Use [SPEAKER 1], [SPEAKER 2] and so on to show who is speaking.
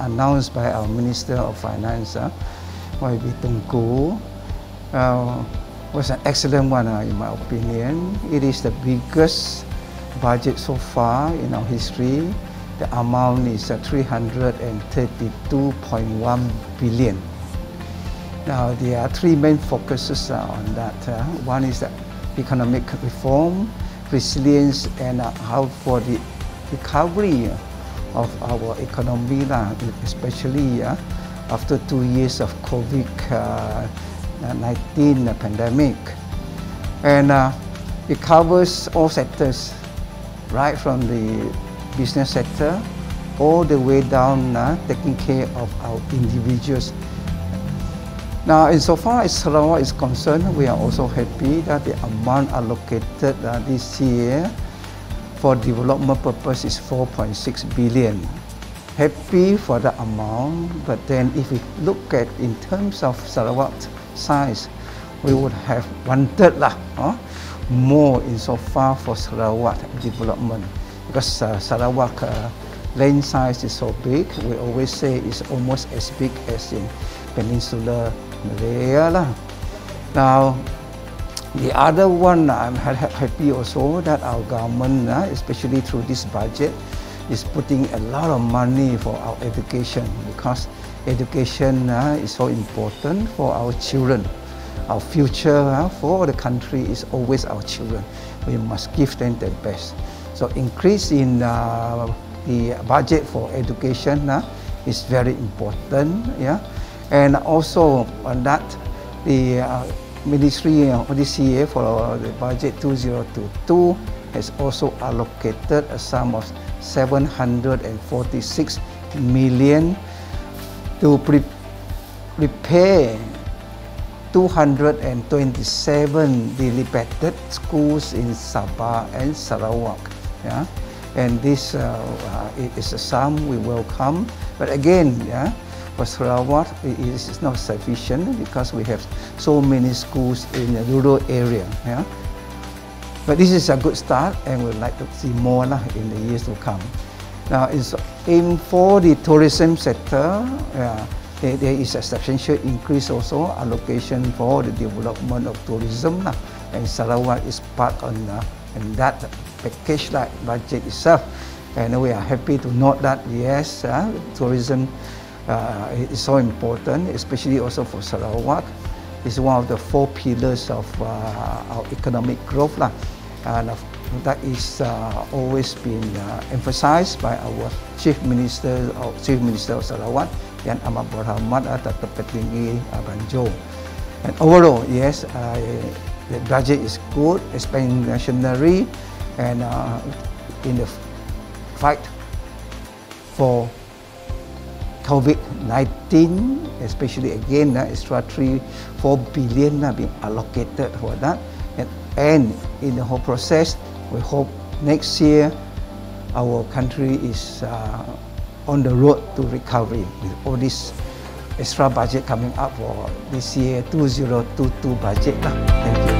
[SPEAKER 1] announced by our Minister of Finance, uh, YB Tunku, uh, was an excellent one uh, in my opinion. It is the biggest budget so far in our history. The amount is uh, 332.1 billion. Now there are three main focuses uh, on that. Uh, one is the economic reform, resilience, and uh, how for the recovery of our economy, especially uh, after two years of COVID-19 uh, pandemic. And uh, it covers all sectors, right from the business sector all the way down, taking care of our individuals. Now, insofar as Sarawak is concerned, we are also happy that the amount allocated uh, this year for development purpose is 4.6 billion. Happy for the amount, but then if we look at in terms of Sarawak size, we would have wanted lah, uh, more insofar for Sarawak development because uh, Sarawak uh, land size is so big. We always say it's almost as big as in Peninsular Malaya lah. Now, the other one I'm happy also that our government, uh, especially through this budget, is putting a lot of money for our education because education uh, is so important for our children. Our future uh, for the country is always our children. We must give them the best. So increase in the budget for education is very important. Yeah, and also on that, the Ministry of this year for the budget 2022 has also allocated a sum of 746 million to pre prepare 227 dilapidated schools in Sabah and Sarawak. Yeah? And this uh, uh, is a sum we welcome. But again, yeah, for Sarawak, is not sufficient because we have so many schools in the rural area. Yeah? But this is a good start and we'd like to see more lah, in the years to come. Now, it's aim for the tourism sector. Yeah, there, there is a substantial increase also allocation for the development of tourism lah. and Sarawak is part on uh, in that package like budget itself. And we are happy to note that yes, uh, tourism uh, is so important, especially also for Sarawak. It's one of the four pillars of uh, our economic growth. Lah. And that is uh, always been uh, emphasized by our Chief Minister, Chief Minister of Sarawak, Yang Amat Berhormat Datuk Patinggi Banjo. And overall, yes, uh, the budget is good, expansionary, and uh, in the fight for COVID-19, especially again, uh, extra 3, 4 billion uh, being allocated for that. And, and in the whole process, we hope next year our country is uh, on the road to recovery with all this extra budget coming up for this year 2022 budget. Thank you.